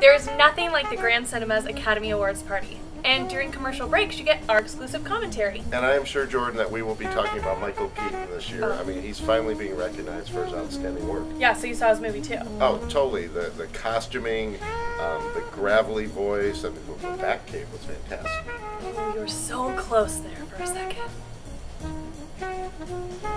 There's nothing like the Grand Cinemas Academy Awards party. And during commercial breaks, you get our exclusive commentary. And I am sure, Jordan, that we will be talking about Michael Keaton this year. I mean, he's finally being recognized for his outstanding work. Yeah, so you saw his movie too. Oh, totally. The the costuming, um, the gravelly voice, I mean, the Batcave was fantastic. Oh, you were so close there for a second.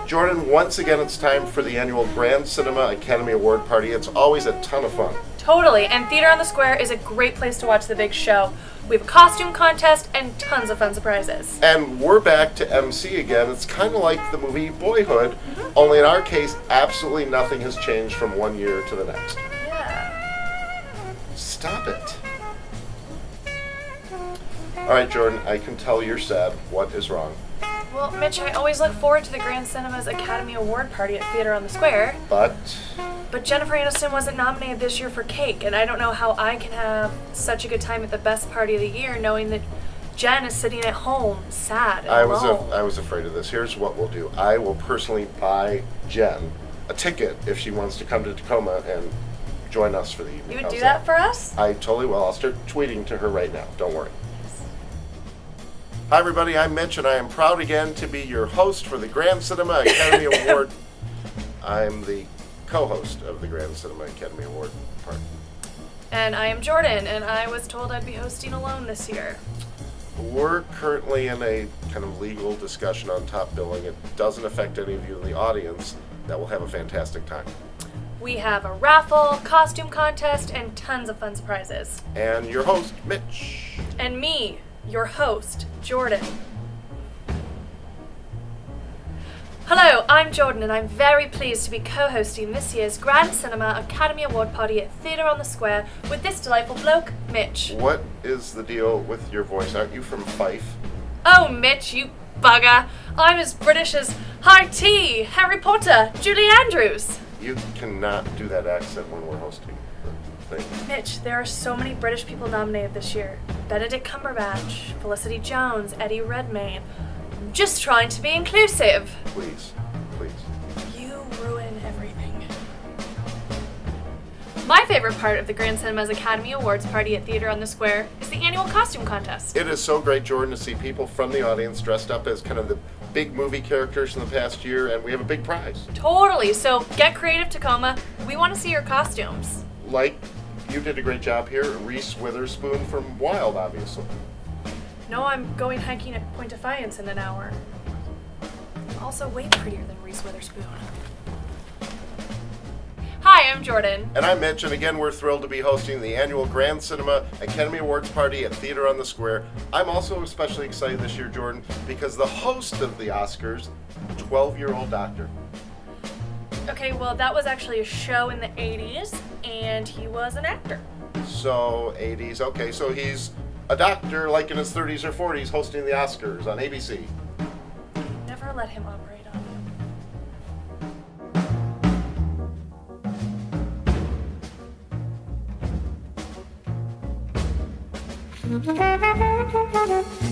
Jordan, once again, it's time for the annual Grand Cinema Academy Award party. It's always a ton of fun. Totally, and Theater on the Square is a great place to watch the big show. We have a costume contest and tons of fun surprises. And we're back to MC again. It's kind of like the movie Boyhood, mm-hmm. only in our case, absolutely nothing has changed from one year to the next. Yeah. Stop it. All right, Jordan, I can tell you're sad. What is wrong? Well, Mitch, I always look forward to the Grand Cinemas Academy Award party at Theater on the Square, But but Jennifer Aniston wasn't nominated this year for Cake, and I don't know how I can have such a good time at the best party of the year knowing that Jen is sitting at home, sad and I was alone. a, I was afraid of this. Here's what we'll do. I will personally buy Jen a ticket if she wants to come to Tacoma and join us for the evening. you would How's do that for us? I totally will. I'll start tweeting to her right now. Don't worry. Hi, everybody. I'm Mitch, and I am proud again to be your host for the Grand Cinema Academy Award. I'm the co-host of the Grand Cinema Academy Award party. And I am Jordan, and I was told I'd be hosting alone this year. We're currently in a kind of legal discussion on top billing. It doesn't affect any of you in the audience. That will have a fantastic time. We have a raffle, costume contest, and tons of fun surprises. And your host, Mitch. And me, your host, Jordan. Hello, I'm Jordan, and I'm very pleased to be co hosting this year's Grand Cinema Academy Award party at Theatre on the Square with this delightful bloke, Mitch. What is the deal with your voice? Aren't you from Fife? Oh, Mitch, you bugger! I'm as British as High Tea, Harry Potter, Julie Andrews. You cannot do that accent when we're hosting. Mitch, there are so many British people nominated this year Benedict Cumberbatch, Felicity Jones, Eddie Redmayne. I'm just trying to be inclusive. Please, please. You ruin everything. My favorite part of the Grand Cinemas Academy Awards party at Theatre on the Square is the annual costume contest. It is so great, Jordan, to see people from the audience dressed up as kind of the big movie characters in the past year, and we have a big prize. Totally, so get creative, Tacoma. We want to see your costumes. Like, you did a great job here, Reese Witherspoon from Wild, obviously. No, I'm going hiking at Point Defiance in an hour. Also way prettier than Reese Witherspoon. Hi, I'm Jordan. And I'm Mitch, and again, we're thrilled to be hosting the annual Grand Cinema Academy Awards party at Theater on the Square. I'm also especially excited this year, Jordan, because the host of the Oscars, 12 year old doctor. Okay, well, that was actually a show in the 80s, and he was an actor. So, 80s. Okay, so he's a doctor, like in his 30s or 40s, hosting the Oscars on ABC. Never let him operate on you.